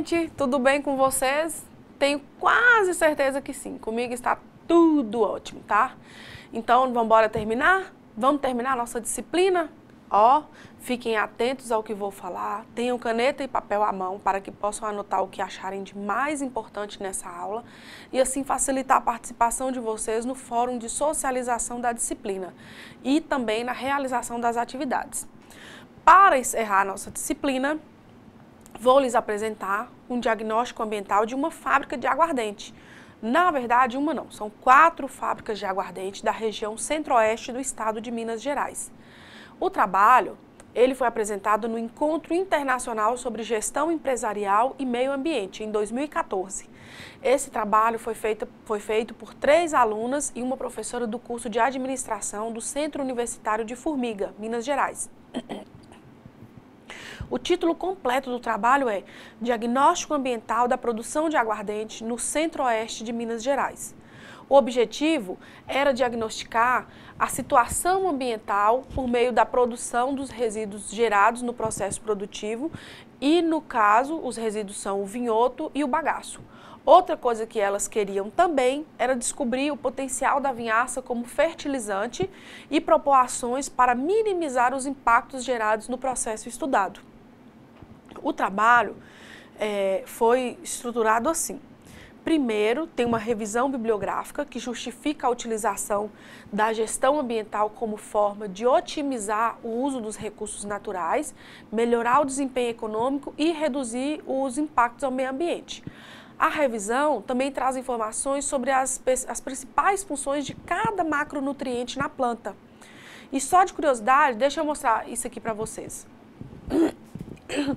Gente, tudo bem com vocês? Tenho quase certeza que sim. Comigo está tudo ótimo, tá? Então, vamos embora terminar? Vamos terminar a nossa disciplina? Ó, fiquem atentos ao que vou falar, tenham caneta e papel à mão para que possam anotar o que acharem de mais importante nessa aula e assim facilitar a participação de vocês no fórum de socialização da disciplina e também na realização das atividades. Para encerrar a nossa disciplina, vou lhes apresentar um diagnóstico ambiental de uma fábrica de aguardente. Na verdade, uma não, são quatro fábricas de aguardente da região centro-oeste do estado de Minas Gerais. O trabalho, ele foi apresentado no Encontro Internacional sobre Gestão Empresarial e Meio Ambiente, em 2014. Esse trabalho foi feito, foi feito por três alunas e uma professora do curso de Administração do Centro Universitário de Formiga, Minas Gerais. O título completo do trabalho é Diagnóstico Ambiental da Produção de Aguardente no Centro-Oeste de Minas Gerais. O objetivo era diagnosticar a situação ambiental por meio da produção dos resíduos gerados no processo produtivo e, no caso, os resíduos são o vinhoto e o bagaço. Outra coisa que elas queriam também era descobrir o potencial da vinhaça como fertilizante e propor ações para minimizar os impactos gerados no processo estudado. O trabalho é, foi estruturado assim. Primeiro, tem uma revisão bibliográfica que justifica a utilização da gestão ambiental como forma de otimizar o uso dos recursos naturais, melhorar o desempenho econômico e reduzir os impactos ao meio ambiente. A revisão também traz informações sobre as, as principais funções de cada macronutriente na planta. E só de curiosidade, deixa eu mostrar isso aqui para vocês.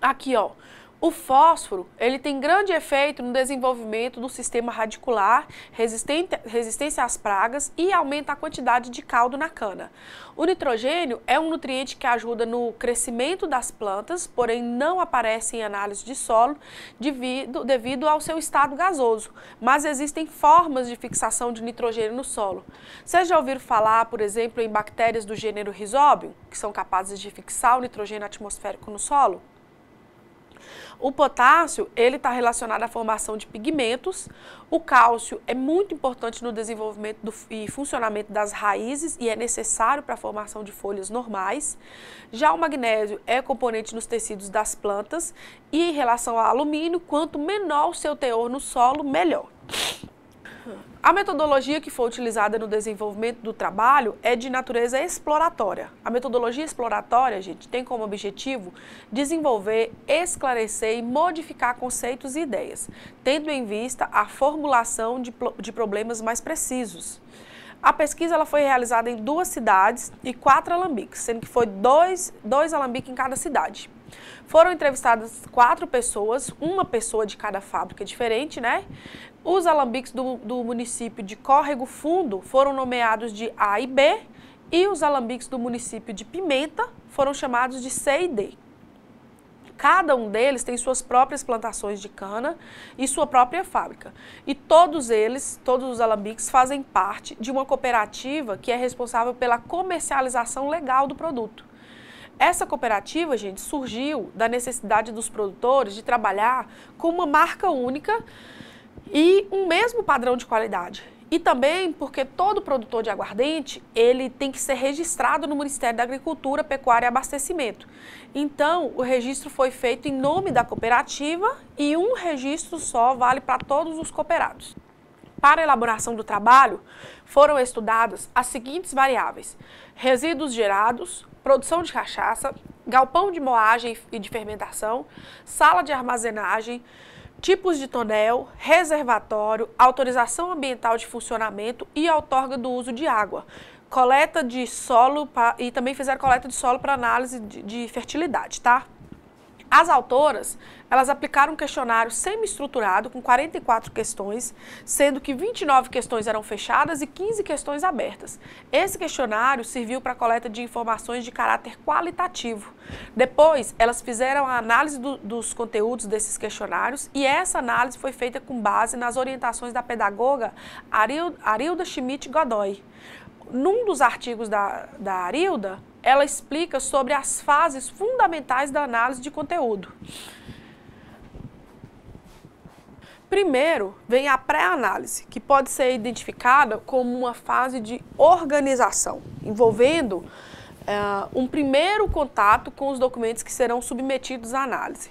Aqui, ó. O fósforo, ele tem grande efeito no desenvolvimento do sistema radicular, resistência às pragas e aumenta a quantidade de caldo na cana. O nitrogênio é um nutriente que ajuda no crescimento das plantas, porém não aparece em análise de solo devido, devido ao seu estado gasoso, mas existem formas de fixação de nitrogênio no solo. Vocês já ouviram falar, por exemplo, em bactérias do gênero Rhizobium, que são capazes de fixar o nitrogênio atmosférico no solo? O potássio, ele está relacionado à formação de pigmentos. O cálcio é muito importante no desenvolvimento do, e funcionamento das raízes e é necessário para a formação de folhas normais. Já o magnésio é componente nos tecidos das plantas e em relação ao alumínio, quanto menor o seu teor no solo, melhor. A metodologia que foi utilizada no desenvolvimento do trabalho é de natureza exploratória. A metodologia exploratória, gente, tem como objetivo desenvolver, esclarecer e modificar conceitos e ideias, tendo em vista a formulação de, de problemas mais precisos. A pesquisa ela foi realizada em duas cidades e quatro alambiques, sendo que foi dois, dois alambiques em cada cidade. Foram entrevistadas quatro pessoas, uma pessoa de cada fábrica diferente, né? Os alambiques do, do município de Córrego Fundo foram nomeados de A e B e os alambiques do município de Pimenta foram chamados de C e D. Cada um deles tem suas próprias plantações de cana e sua própria fábrica. E todos eles, todos os alambiques, fazem parte de uma cooperativa que é responsável pela comercialização legal do produto. Essa cooperativa, gente, surgiu da necessidade dos produtores de trabalhar com uma marca única e um mesmo padrão de qualidade. E também porque todo produtor de aguardente, ele tem que ser registrado no Ministério da Agricultura, Pecuária e Abastecimento. Então, o registro foi feito em nome da cooperativa e um registro só vale para todos os cooperados. Para a elaboração do trabalho, foram estudadas as seguintes variáveis: resíduos gerados, produção de cachaça, galpão de moagem e de fermentação, sala de armazenagem, tipos de tonel, reservatório, autorização ambiental de funcionamento e outorga do uso de água, coleta de solo pra, e também fizeram coleta de solo para análise de, de fertilidade, tá? As autoras, elas aplicaram um questionário semi-estruturado com 44 questões, sendo que 29 questões eram fechadas e 15 questões abertas. Esse questionário serviu para a coleta de informações de caráter qualitativo. Depois, elas fizeram a análise do, dos conteúdos desses questionários e essa análise foi feita com base nas orientações da pedagoga Arilda Schmidt Godoy. Num dos artigos da, da Arilda, ela explica sobre as fases fundamentais da análise de conteúdo. Primeiro, vem a pré-análise, que pode ser identificada como uma fase de organização, envolvendo uh, um primeiro contato com os documentos que serão submetidos à análise.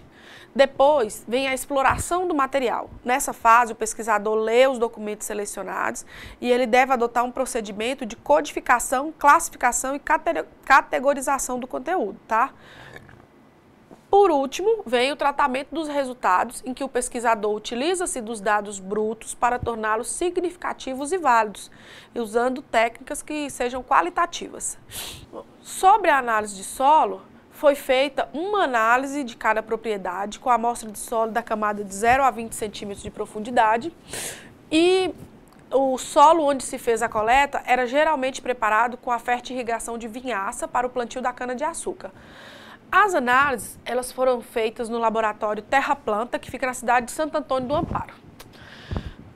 Depois vem a exploração do material. Nessa fase, o pesquisador lê os documentos selecionados e ele deve adotar um procedimento de codificação, classificação e categorização do conteúdo, tá? Por último, vem o tratamento dos resultados, em que o pesquisador utiliza-se dos dados brutos para torná-los significativos e válidos, usando técnicas que sejam qualitativas. Sobre a análise de solo, foi feita uma análise de cada propriedade com a amostra de solo da camada de 0 a 20 centímetros de profundidade e o solo onde se fez a coleta era geralmente preparado com a fértil irrigação de vinhaça para o plantio da cana-de-açúcar. As análises elas foram feitas no laboratório Terra Planta, que fica na cidade de Santo Antônio do Amparo.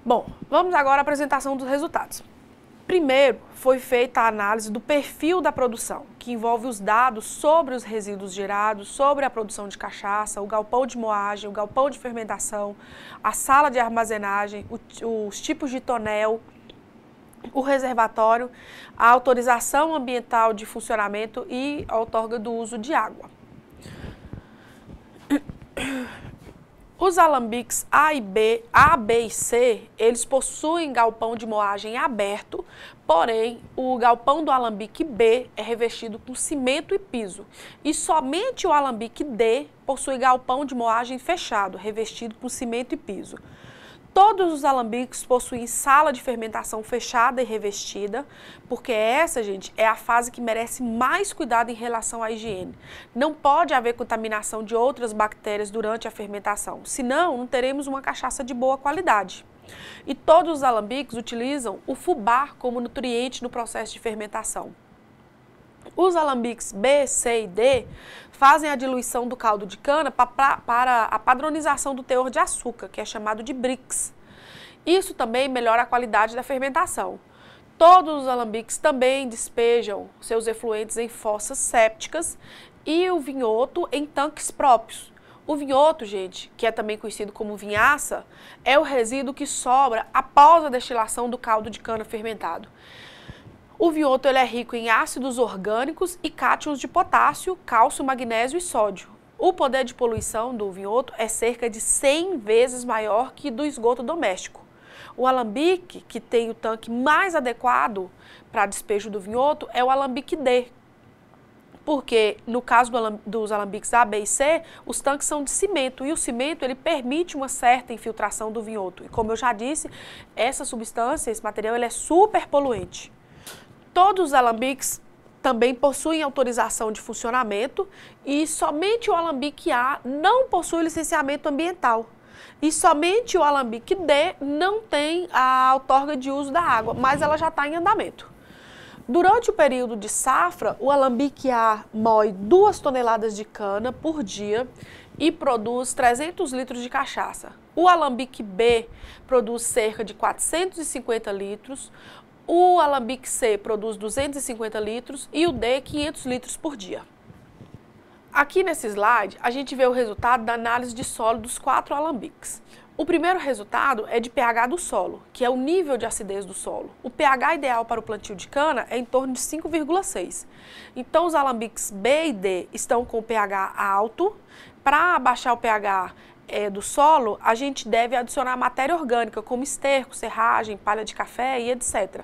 Bom, vamos agora à apresentação dos resultados. Primeiro, foi feita a análise do perfil da produção, que envolve os dados sobre os resíduos gerados, sobre a produção de cachaça, o galpão de moagem, o galpão de fermentação, a sala de armazenagem, os tipos de tonel, o reservatório, a autorização ambiental de funcionamento e a outorga do uso de água. Os alambiques A e B, A, B e C, eles possuem galpão de moagem aberto, porém o galpão do alambique B é revestido com cimento e piso. E somente o alambique D possui galpão de moagem fechado, revestido com cimento e piso. Todos os alambiques possuem sala de fermentação fechada e revestida, porque essa, gente, é a fase que merece mais cuidado em relação à higiene. Não pode haver contaminação de outras bactérias durante a fermentação, senão não teremos uma cachaça de boa qualidade. E todos os alambiques utilizam o fubá como nutriente no processo de fermentação. Os alambiques B, C e D fazem a diluição do caldo de cana para a padronização do teor de açúcar, que é chamado de BRICS. Isso também melhora a qualidade da fermentação. Todos os alambiques também despejam seus efluentes em fossas sépticas e o vinhoto em tanques próprios. O vinhoto, gente, que é também conhecido como vinhaça, é o resíduo que sobra após a destilação do caldo de cana fermentado. O vinhoto ele é rico em ácidos orgânicos e cátions de potássio, cálcio, magnésio e sódio. O poder de poluição do vinhoto é cerca de 100 vezes maior que do esgoto doméstico. O alambique, que tem o tanque mais adequado para despejo do vinhoto, é o alambique D. Porque no caso do, dos alambiques A, B e C, os tanques são de cimento e o cimento ele permite uma certa infiltração do vinhoto. E como eu já disse, essa substância, esse material, ele é super poluente. Todos os alambiques também possuem autorização de funcionamento e somente o alambique A não possui licenciamento ambiental. E somente o alambique D não tem a outorga de uso da água, mas ela já está em andamento. Durante o período de safra, o alambique A moe 2 toneladas de cana por dia e produz 300 litros de cachaça. O alambique B produz cerca de 450 litros, o alambique C produz 250 litros e o D 500 litros por dia. Aqui nesse slide, a gente vê o resultado da análise de solo dos quatro alambiques. O primeiro resultado é de pH do solo, que é o nível de acidez do solo. O pH ideal para o plantio de cana é em torno de 5,6. Então, os alambiques B e D estão com pH alto. Para abaixar o pH é, do solo, a gente deve adicionar matéria orgânica, como esterco, serragem, palha de café e etc.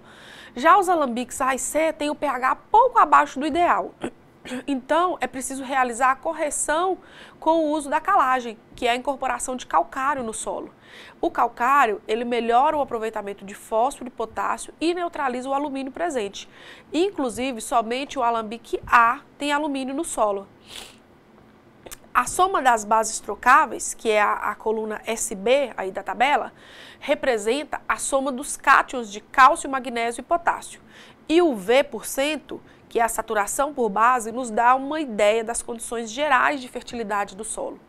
Já os alambiques A e C têm o pH pouco abaixo do ideal. Então, é preciso realizar a correção com o uso da calagem, que é a incorporação de calcário no solo. O calcário, ele melhora o aproveitamento de fósforo e potássio e neutraliza o alumínio presente. Inclusive, somente o alambique A tem alumínio no solo. A soma das bases trocáveis, que é a, a, coluna SB aí da tabela, representa a soma dos cátions de cálcio, magnésio e potássio. E o V%, que é a saturação por base, nos dá uma ideia das condições gerais de fertilidade do solo.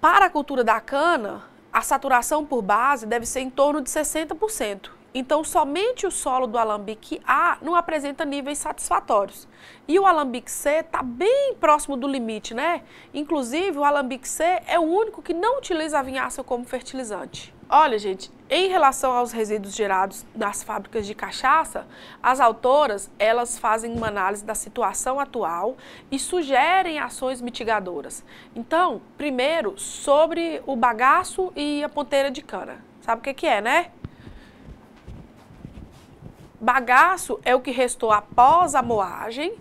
Para a cultura da cana, a saturação por base deve ser em torno de 60%. Então, somente o solo do alambique A não apresenta níveis satisfatórios. E o alambique C está bem próximo do limite, né? Inclusive, o alambique C é o único que não utiliza a vinhaça como fertilizante. Olha, gente, em relação aos resíduos gerados nas fábricas de cachaça, as autoras, elas fazem uma análise da situação atual e sugerem ações mitigadoras. Então, primeiro, sobre o bagaço e a ponteira de cana. Sabe o que, que é, né? Bagaço é o que restou após a moagem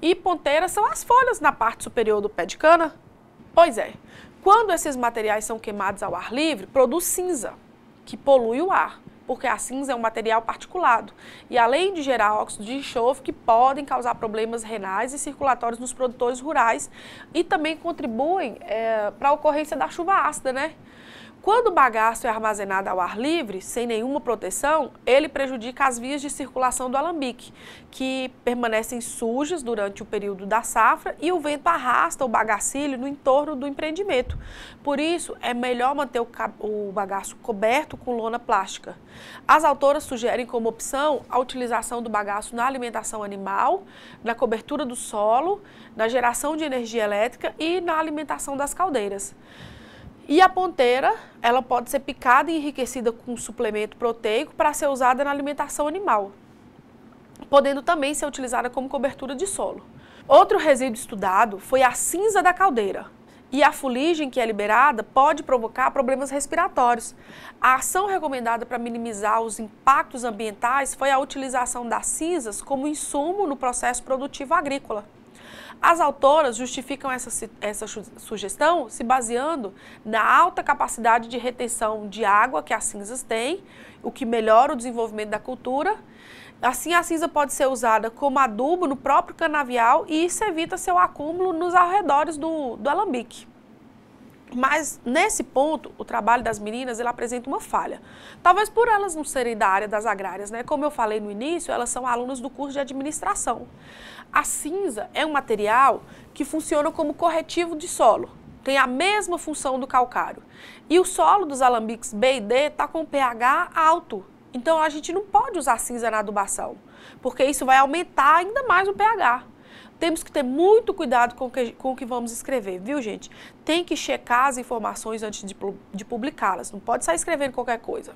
e ponteira são as folhas na parte superior do pé de cana. Pois é, quando esses materiais são queimados ao ar livre, produz cinza, que polui o ar, porque a cinza é um material particulado e além de gerar óxido de enxofre que podem causar problemas renais e circulatórios nos produtores rurais e também contribuem é, para a ocorrência da chuva ácida, né? Quando o bagaço é armazenado ao ar livre, sem nenhuma proteção, ele prejudica as vias de circulação do alambique, que permanecem sujas durante o período da safra e o vento arrasta o bagacilho no entorno do empreendimento. Por isso, é melhor manter o, bagaço coberto com lona plástica. As autoras sugerem como opção a utilização do bagaço na alimentação animal, na cobertura do solo, na geração de energia elétrica e na alimentação das caldeiras. E a ponteira, ela pode ser picada e enriquecida com suplemento proteico para ser usada na alimentação animal, podendo também ser utilizada como cobertura de solo. Outro resíduo estudado foi a cinza da caldeira. E a fuligem que é liberada pode provocar problemas respiratórios. A ação recomendada para minimizar os impactos ambientais foi a utilização das cinzas como insumo no processo produtivo agrícola. As autoras justificam essa, essa sugestão se baseando na alta capacidade de retenção de água que as cinzas têm, o que melhora o desenvolvimento da cultura. Assim, a cinza pode ser usada como adubo no próprio canavial e isso evita seu acúmulo nos arredores do, do alambique. Mas nesse ponto, o trabalho das meninas ele apresenta uma falha. Talvez por elas não serem da área das agrárias, né? Como eu falei no início, elas são alunas do curso de administração. A cinza é um material que funciona como corretivo de solo. Tem a mesma função do calcário. E o solo dos alambiques B e D está com pH alto. Então a gente não pode usar cinza na adubação, porque isso vai aumentar ainda mais o pH. Temos que ter muito cuidado com, que, com o que vamos escrever, viu, gente? Tem que checar as informações antes de, de publicá-las. Não pode sair escrevendo qualquer coisa.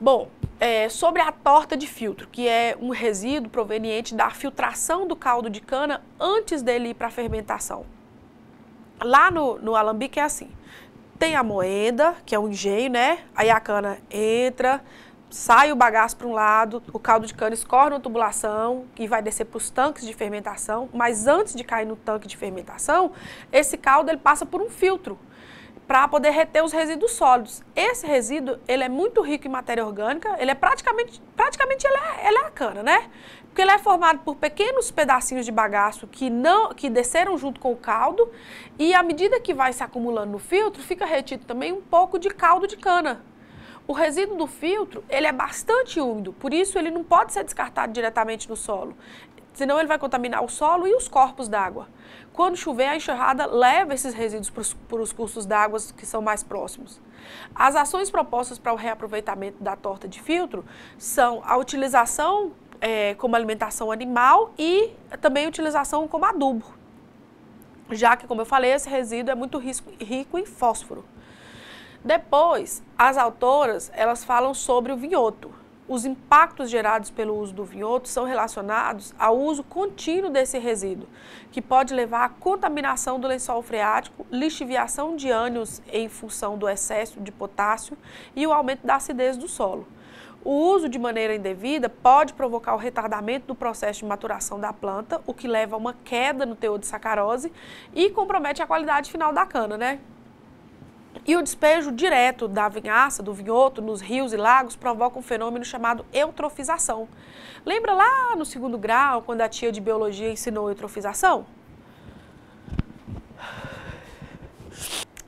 Bom, é, sobre a torta de filtro, que é um resíduo proveniente da filtração do caldo de cana antes dele ir para a fermentação. Lá no, no alambique é assim: tem a moeda, que é o engenho, né? Aí a cana entra, sai o bagaço para um lado, o caldo de cana escorre na tubulação e vai descer para os tanques de fermentação, mas antes de cair no tanque de fermentação, esse caldo ele passa por um filtro para poder reter os resíduos sólidos. Esse resíduo, ele é muito rico em matéria orgânica, ele é praticamente, praticamente ele é, ele é a cana, né? Porque ele é formado por pequenos pedacinhos de bagaço que não que desceram junto com o caldo e à medida que vai se acumulando no filtro, fica retido também um pouco de caldo de cana, o resíduo do filtro, ele é bastante úmido, por isso ele não pode ser descartado diretamente no solo, senão ele vai contaminar o solo e os corpos d'água. Quando chover, a enxurrada leva esses resíduos para os cursos d'água que são mais próximos. As ações propostas para o reaproveitamento da torta de filtro são a utilização é, como alimentação animal e também utilização como adubo, já que, como eu falei, esse resíduo é muito rico em fósforo. Depois, as autoras, elas falam sobre o vinhoto. Os impactos gerados pelo uso do vinhoto são relacionados ao uso contínuo desse resíduo, que pode levar à contaminação do lençol freático, lixiviação de ânions em função do excesso de potássio e o aumento da acidez do solo. O uso de maneira indevida pode provocar o retardamento do processo de maturação da planta, o que leva a uma queda no teor de sacarose e compromete a qualidade final da cana, né? E o despejo direto da vinhaça, do vinhoto, nos rios e lagos provoca um fenômeno chamado eutrofização. Lembra lá no segundo grau, quando a tia de biologia ensinou eutrofização?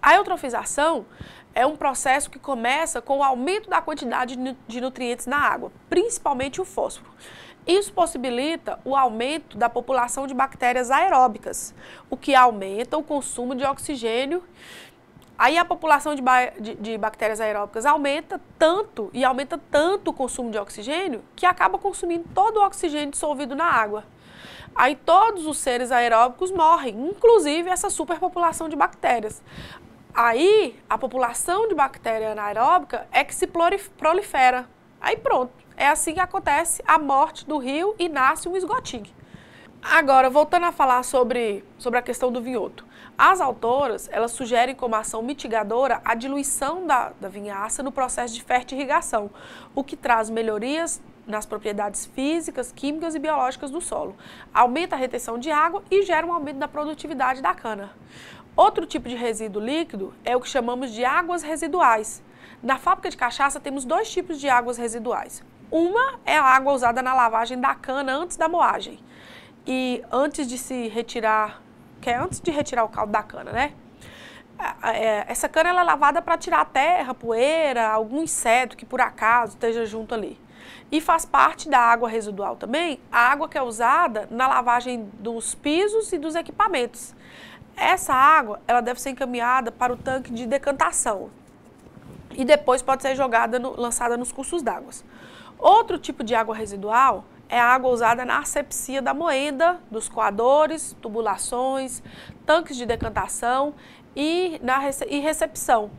A eutrofização é um processo que começa com o aumento da quantidade de nutrientes na água, principalmente o fósforo. Isso possibilita o aumento da população de bactérias aeróbicas, o que aumenta o consumo de oxigênio Aí a população de, de, de, bactérias aeróbicas aumenta tanto e aumenta tanto o consumo de oxigênio que acaba consumindo todo o oxigênio dissolvido na água. Aí todos os seres aeróbicos morrem, inclusive essa superpopulação de bactérias. Aí a população de bactéria anaeróbica é que se prolifera. Aí pronto, é assim que acontece a morte do rio e nasce um esgotinho. Agora, voltando a falar sobre, sobre a questão do vinhoto. As autoras, elas sugerem como ação mitigadora a diluição da, da vinhaça no processo de fertirrigação, o que traz melhorias nas propriedades físicas, químicas e biológicas do solo. Aumenta a retenção de água e gera um aumento da produtividade da cana. Outro tipo de resíduo líquido é o que chamamos de águas residuais. Na fábrica de cachaça temos dois tipos de águas residuais. Uma é a água usada na lavagem da cana antes da moagem e antes de se retirar que é antes de retirar o caldo da cana, né? É, essa cana ela é lavada para tirar terra, poeira, algum inseto que por acaso esteja junto ali. E faz parte da água residual também a água que é usada na lavagem dos pisos e dos equipamentos. Essa água ela deve ser encaminhada para o tanque de decantação e depois pode ser jogada, no, lançada nos cursos d'água. Outro tipo de água residual é a água usada na asepsia da moeda, dos coadores, tubulações, tanques de decantação e, na rece e recepção.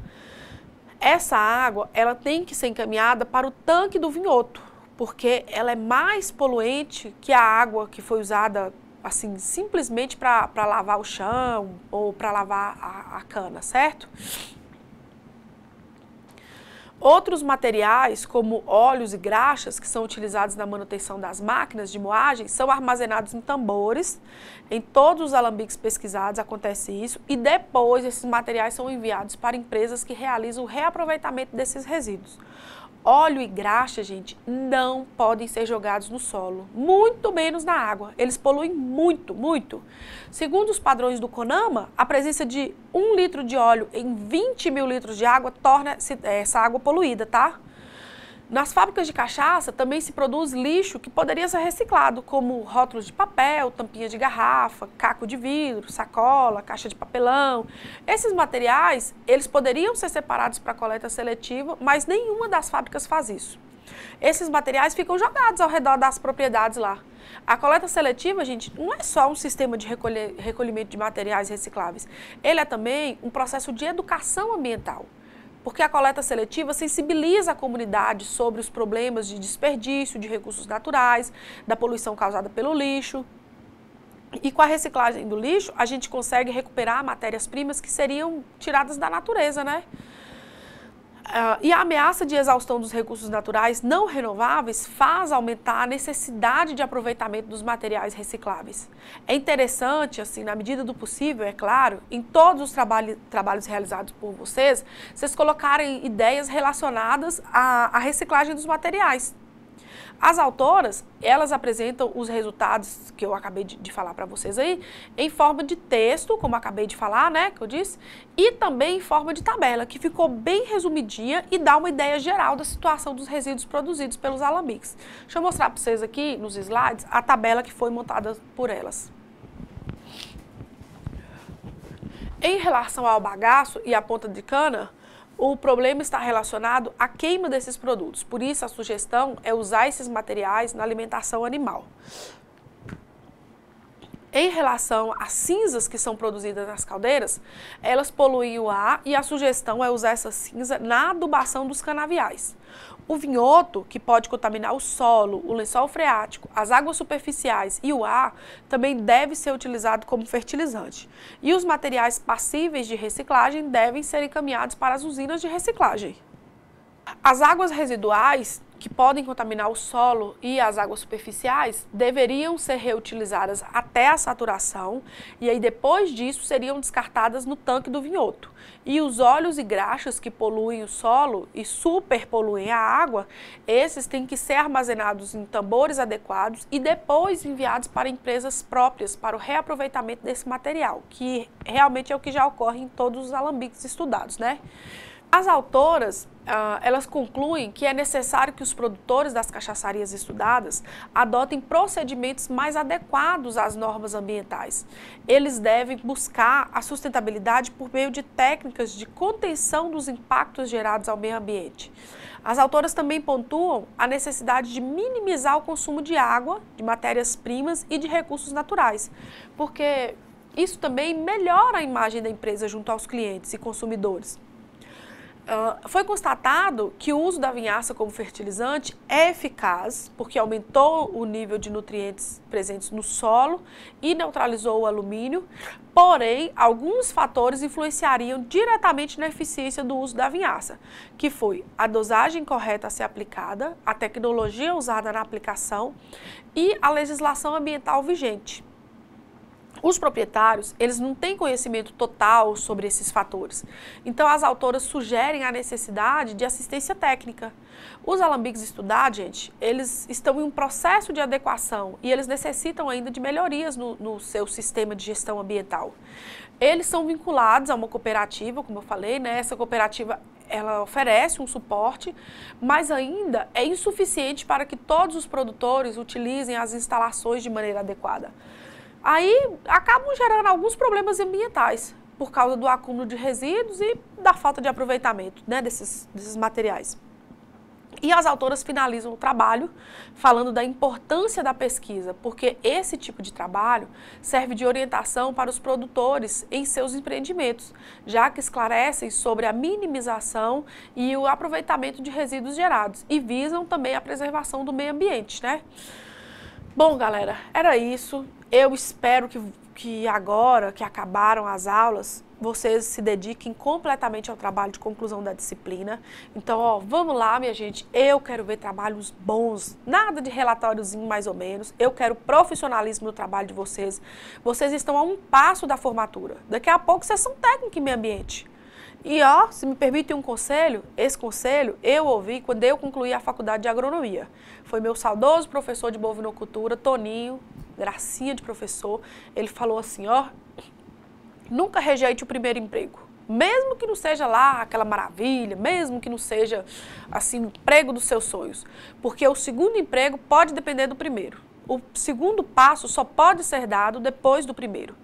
Essa água ela tem que ser encaminhada para o tanque do vinhoto, porque ela é mais poluente que a água que foi usada assim simplesmente para lavar o chão ou para lavar a, a cana, certo? Outros materiais, como óleos e graxas, que são utilizados na manutenção das máquinas de moagem, são armazenados em tambores. Em todos os alambiques pesquisados acontece isso. E depois esses materiais são enviados para empresas que realizam o reaproveitamento desses resíduos. Óleo e graxa, gente, não podem ser jogados no solo, muito menos na água. Eles poluem muito, muito. Segundo os padrões do CONAMA, a presença de um litro de óleo em 20 mil litros de água torna essa água poluída, tá? Nas fábricas de cachaça também se produz lixo que poderia ser reciclado, como rótulos de papel, tampinha de garrafa, caco de vidro, sacola, caixa de papelão. Esses materiais, eles poderiam ser separados para coleta seletiva, mas nenhuma das fábricas faz isso. Esses materiais ficam jogados ao redor das propriedades lá. A coleta seletiva, gente, não é só um sistema de recolhimento de materiais recicláveis. Ele é também um processo de educação ambiental porque a coleta seletiva sensibiliza a comunidade sobre os problemas de desperdício de recursos naturais, da poluição causada pelo lixo. E com a reciclagem do lixo, a gente consegue recuperar matérias-primas que seriam tiradas da natureza, né? Uh, e a ameaça de exaustão dos recursos naturais não renováveis faz aumentar a necessidade de aproveitamento dos materiais recicláveis. É interessante, assim, na medida do possível, é claro, em todos os trabalho, trabalhos realizados por vocês, vocês colocarem ideias relacionadas à, à reciclagem dos materiais. As autoras, elas apresentam os resultados que eu acabei de, de falar para vocês aí, em forma de texto, como acabei de falar, né, que eu disse, e também em forma de tabela, que ficou bem resumidinha e dá uma ideia geral da situação dos resíduos produzidos pelos alambiques. Deixa eu mostrar para vocês aqui nos slides a tabela que foi montada por elas. Em relação ao bagaço e à ponta de cana, o problema está relacionado à queima desses produtos. Por isso, a sugestão é usar esses materiais na alimentação animal. Em relação às cinzas que são produzidas nas caldeiras, elas poluem o ar e a sugestão é usar essa cinza na adubação dos canaviais. O vinhoto, que pode contaminar o solo, o lençol freático, as águas superficiais e o ar, também deve ser utilizado como fertilizante. E os materiais passíveis de reciclagem devem ser encaminhados para as usinas de reciclagem. As águas residuais que podem contaminar o solo e as águas superficiais deveriam ser reutilizadas até a saturação e aí depois disso seriam descartadas no tanque do vinhoto. E os óleos e graxas que poluem o solo e superpoluem a água, esses têm que ser armazenados em tambores adequados e depois enviados para empresas próprias para o reaproveitamento desse material, que realmente é o que já ocorre em todos os alambiques estudados, né? As autoras, uh, elas concluem que é necessário que os produtores das cachaçarias estudadas adotem procedimentos mais adequados às normas ambientais. Eles devem buscar a sustentabilidade por meio de técnicas de contenção dos impactos gerados ao meio ambiente. As autoras também pontuam a necessidade de minimizar o consumo de água, de matérias-primas e de recursos naturais, porque isso também melhora a imagem da empresa junto aos clientes e consumidores. Uh, foi constatado que o uso da vinhaça como fertilizante é eficaz, porque aumentou o nível de nutrientes presentes no solo e neutralizou o alumínio, porém, alguns fatores influenciariam diretamente na eficiência do uso da vinhaça, que foi a dosagem correta a ser aplicada, a tecnologia usada na aplicação e a legislação ambiental vigente. Os proprietários, eles não têm conhecimento total sobre esses fatores. Então, as autoras sugerem a necessidade de assistência técnica. Os alambiques estudados, gente, eles estão em um processo de adequação e eles necessitam ainda de melhorias no, no seu sistema de gestão ambiental. Eles são vinculados a uma cooperativa, como eu falei, né? Essa cooperativa ela oferece um suporte, mas ainda é insuficiente para que todos os produtores utilizem as instalações de maneira adequada. Aí acabam gerando alguns problemas ambientais por causa do acúmulo de resíduos e da falta de aproveitamento né, desses, desses materiais. E as autoras finalizam o trabalho falando da importância da pesquisa, porque esse tipo de trabalho serve de orientação para os produtores em seus empreendimentos, já que esclarecem sobre a minimização e o aproveitamento de resíduos gerados e visam também a preservação do meio ambiente, né? Bom, galera, era isso. Eu espero que, que agora que acabaram as aulas, vocês se dediquem completamente ao trabalho de conclusão da disciplina. Então, ó, vamos lá, minha gente. Eu quero ver trabalhos bons, nada de relatóriozinho mais ou menos. Eu quero profissionalismo no trabalho de vocês. Vocês estão a um passo da formatura. Daqui a pouco vocês são técnicos em meio ambiente. E ó, se me permitem um conselho, esse conselho eu ouvi quando eu concluí a faculdade de agronomia. Foi meu saudoso professor de bovinocultura, Toninho, gracinha de professor. Ele falou assim, ó, nunca rejeite o primeiro emprego. Mesmo que não seja lá aquela maravilha, mesmo que não seja assim o emprego dos seus sonhos, porque o segundo emprego pode depender do primeiro. O segundo passo só pode ser dado depois do primeiro.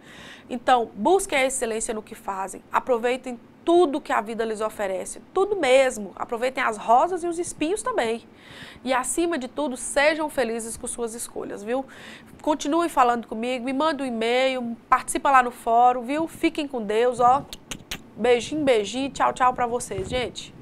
Então, busquem a excelência no que fazem, aproveitem tudo que a vida lhes oferece, tudo mesmo. Aproveitem as rosas e os espinhos também. E acima de tudo, sejam felizes com suas escolhas, viu? Continuem falando comigo, me mandem um e-mail, participa lá no fórum, viu? Fiquem com Deus, ó. Beijinho, beijinho, tchau, tchau para vocês, gente.